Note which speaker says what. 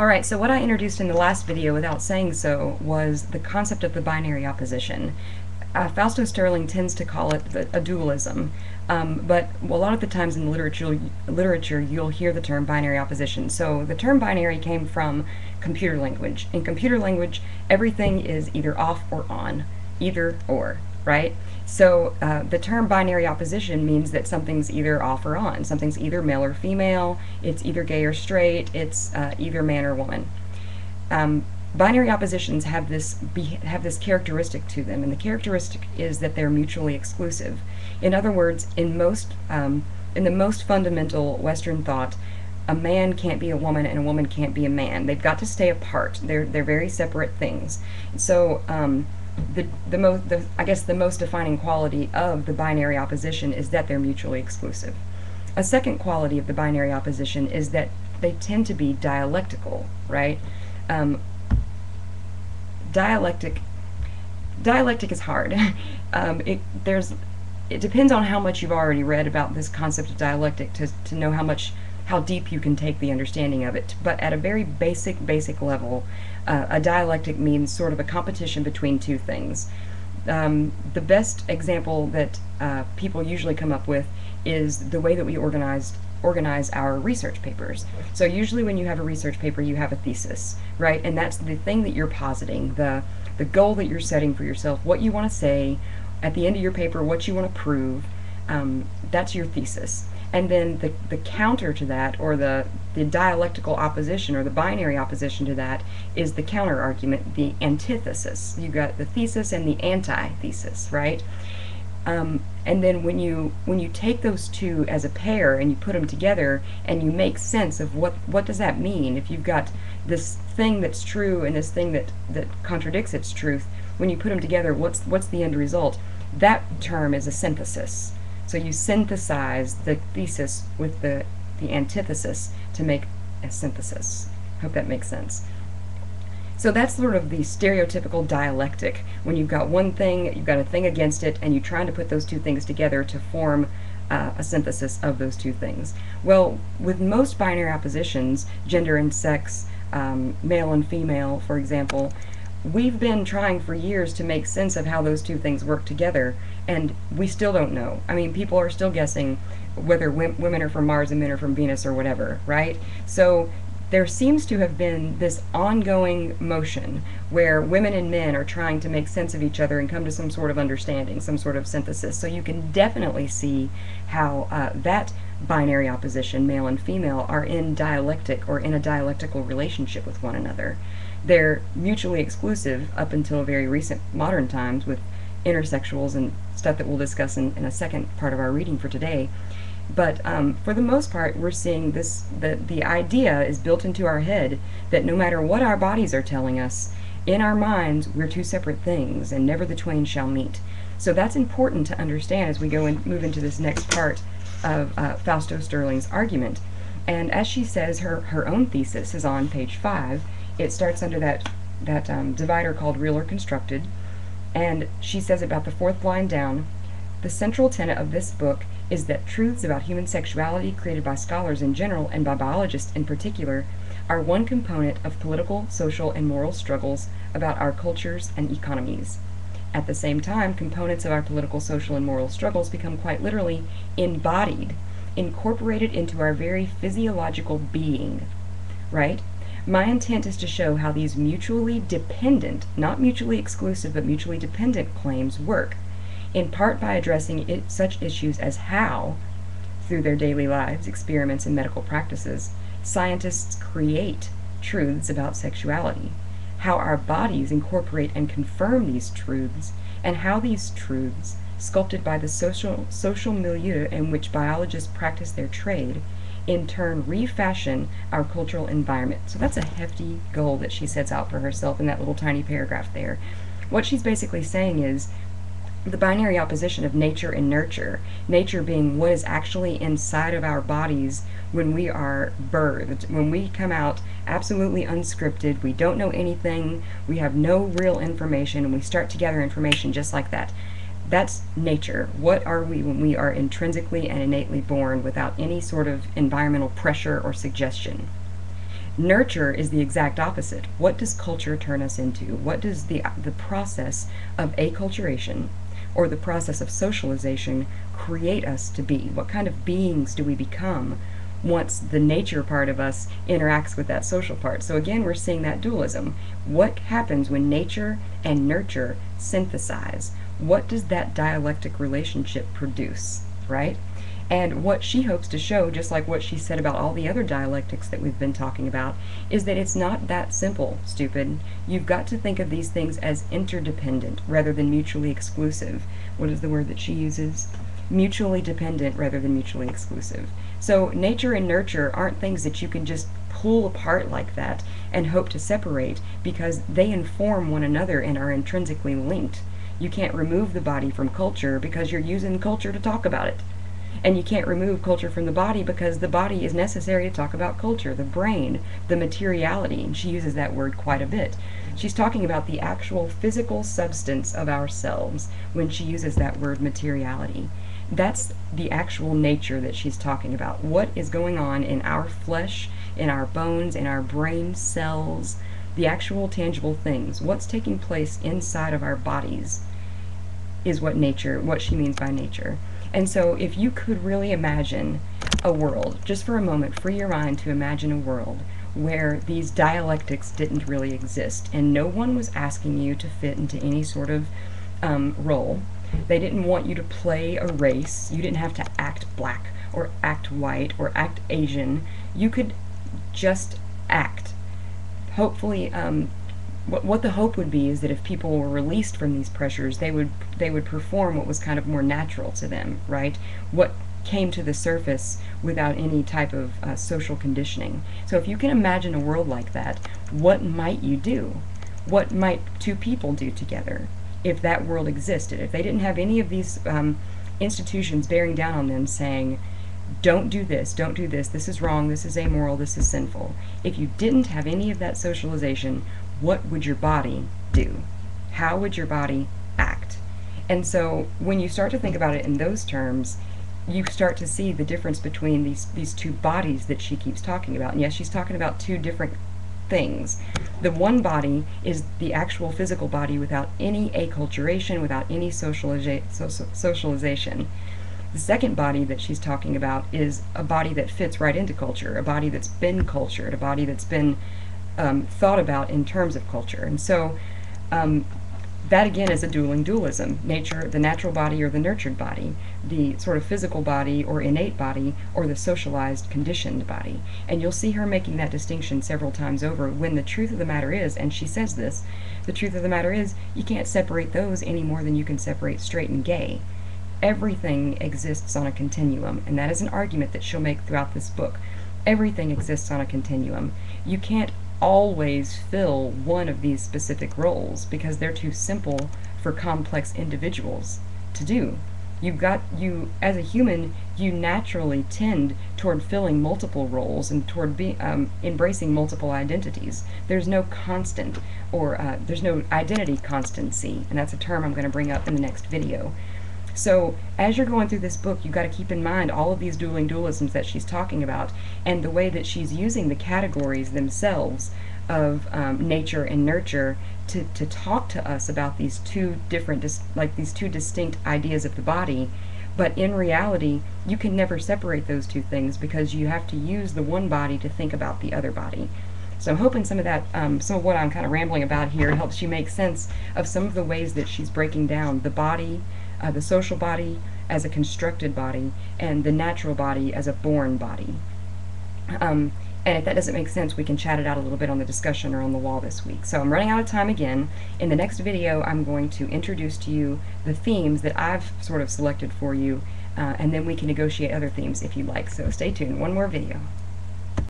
Speaker 1: Alright, so what I introduced in the last video without saying so was the concept of the binary opposition. Uh, Fausto Sterling tends to call it the, a dualism, um, but a lot of the times in literature, literature you'll hear the term binary opposition. So the term binary came from computer language. In computer language, everything is either off or on, either or, right? So uh, the term binary opposition means that something's either off or on. Something's either male or female, it's either gay or straight, it's uh, either man or woman. Um, binary oppositions have this have this characteristic to them, and the characteristic is that they're mutually exclusive. In other words, in most um, in the most fundamental Western thought, a man can't be a woman and a woman can't be a man. They've got to stay apart. They're they're very separate things. So um, the the most the I guess the most defining quality of the binary opposition is that they're mutually exclusive. A second quality of the binary opposition is that they tend to be dialectical, right? Um, dialectic dialectic is hard. um, it there's it depends on how much you've already read about this concept of dialectic to to know how much how deep you can take the understanding of it. But at a very basic basic level, uh, a dialectic means sort of a competition between two things. Um, the best example that uh, people usually come up with is the way that we organized organize our research papers. So usually when you have a research paper, you have a thesis, right? And that's the thing that you're positing, the the goal that you're setting for yourself, what you want to say at the end of your paper, what you want to prove. Um, that's your thesis. And then the, the counter to that, or the, the dialectical opposition, or the binary opposition to that, is the counter argument, the antithesis. You've got the thesis and the antithesis, right? Um, and then when you when you take those two as a pair and you put them together and you make sense of what what does that mean if you've got this thing that's true and this thing that that contradicts its truth when you put them together what's what's the end result that term is a synthesis so you synthesize the thesis with the, the antithesis to make a synthesis. Hope that makes sense. So that's sort of the stereotypical dialectic. When you've got one thing, you've got a thing against it, and you're trying to put those two things together to form uh, a synthesis of those two things. Well, with most binary oppositions, gender and sex, um, male and female, for example, we've been trying for years to make sense of how those two things work together, and we still don't know. I mean, people are still guessing whether women are from Mars and men are from Venus or whatever, right? So there seems to have been this ongoing motion where women and men are trying to make sense of each other and come to some sort of understanding, some sort of synthesis. So you can definitely see how uh, that binary opposition, male and female, are in dialectic or in a dialectical relationship with one another. They're mutually exclusive up until very recent modern times with intersexuals and stuff that we'll discuss in, in a second part of our reading for today. But um, for the most part, we're seeing this the, the idea is built into our head that no matter what our bodies are telling us, in our minds, we're two separate things, and never the twain shall meet. So that's important to understand as we go and move into this next part of uh, Fausto Sterling's argument. And as she says, her, her own thesis is on page 5. It starts under that, that um, divider called real or constructed. And she says about the fourth line down, the central tenet of this book is that truths about human sexuality created by scholars in general and by biologists in particular are one component of political, social, and moral struggles about our cultures and economies. At the same time, components of our political, social, and moral struggles become quite literally embodied, incorporated into our very physiological being. Right? My intent is to show how these mutually dependent, not mutually exclusive, but mutually dependent claims work, in part by addressing it, such issues as how, through their daily lives, experiments, and medical practices, scientists create truths about sexuality, how our bodies incorporate and confirm these truths, and how these truths, sculpted by the social, social milieu in which biologists practice their trade, in turn refashion our cultural environment. So that's a hefty goal that she sets out for herself in that little tiny paragraph there. What she's basically saying is the binary opposition of nature and nurture, nature being what is actually inside of our bodies when we are birthed, when we come out absolutely unscripted, we don't know anything, we have no real information, and we start to gather information just like that. That's nature. What are we when we are intrinsically and innately born without any sort of environmental pressure or suggestion? Nurture is the exact opposite. What does culture turn us into? What does the, the process of acculturation or the process of socialization create us to be? What kind of beings do we become once the nature part of us interacts with that social part? So again, we're seeing that dualism. What happens when nature and nurture synthesize? What does that dialectic relationship produce, right? And what she hopes to show, just like what she said about all the other dialectics that we've been talking about, is that it's not that simple, stupid. You've got to think of these things as interdependent rather than mutually exclusive. What is the word that she uses? Mutually dependent rather than mutually exclusive. So nature and nurture aren't things that you can just pull apart like that and hope to separate because they inform one another and are intrinsically linked. You can't remove the body from culture because you're using culture to talk about it. And you can't remove culture from the body because the body is necessary to talk about culture, the brain, the materiality. And she uses that word quite a bit. She's talking about the actual physical substance of ourselves when she uses that word materiality. That's the actual nature that she's talking about. What is going on in our flesh, in our bones, in our brain cells, the actual tangible things. What's taking place inside of our bodies is what nature, what she means by nature. And so, if you could really imagine a world, just for a moment, free your mind to imagine a world where these dialectics didn't really exist and no one was asking you to fit into any sort of um, role. They didn't want you to play a race. You didn't have to act black or act white or act Asian. You could just act. Hopefully, um, what, what the hope would be is that if people were released from these pressures, they would they would perform what was kind of more natural to them, right? What came to the surface without any type of uh, social conditioning. So if you can imagine a world like that, what might you do? What might two people do together if that world existed? If they didn't have any of these um, institutions bearing down on them saying, don't do this, don't do this, this is wrong, this is amoral, this is sinful. If you didn't have any of that socialization, what would your body do? How would your body act? And so when you start to think about it in those terms, you start to see the difference between these these two bodies that she keeps talking about. And yes, she's talking about two different things. The one body is the actual physical body without any acculturation, without any socializa- so- socialization. The second body that she's talking about is a body that fits right into culture, a body that's been cultured, a body that's been um, thought about in terms of culture. And so um, that again is a dueling dualism nature, the natural body or the nurtured body, the sort of physical body or innate body, or the socialized, conditioned body. And you'll see her making that distinction several times over when the truth of the matter is, and she says this, the truth of the matter is, you can't separate those any more than you can separate straight and gay. Everything exists on a continuum, and that is an argument that she'll make throughout this book. Everything exists on a continuum. You can't always fill one of these specific roles because they're too simple for complex individuals to do. You've got you as a human, you naturally tend toward filling multiple roles and toward be, um, embracing multiple identities. There's no constant or uh, there's no identity constancy, and that's a term I'm going to bring up in the next video. So as you're going through this book, you've got to keep in mind all of these dueling dualisms that she's talking about and the way that she's using the categories themselves of um, nature and nurture to, to talk to us about these two different, like these two distinct ideas of the body. But in reality, you can never separate those two things because you have to use the one body to think about the other body. So I'm hoping some of that, um, some of what I'm kind of rambling about here helps you make sense of some of the ways that she's breaking down the body, uh, the social body as a constructed body and the natural body as a born body. Um, and if that doesn't make sense, we can chat it out a little bit on the discussion or on the wall this week. So I'm running out of time again. In the next video, I'm going to introduce to you the themes that I've sort of selected for you, uh, and then we can negotiate other themes if you'd like. So stay tuned. One more video.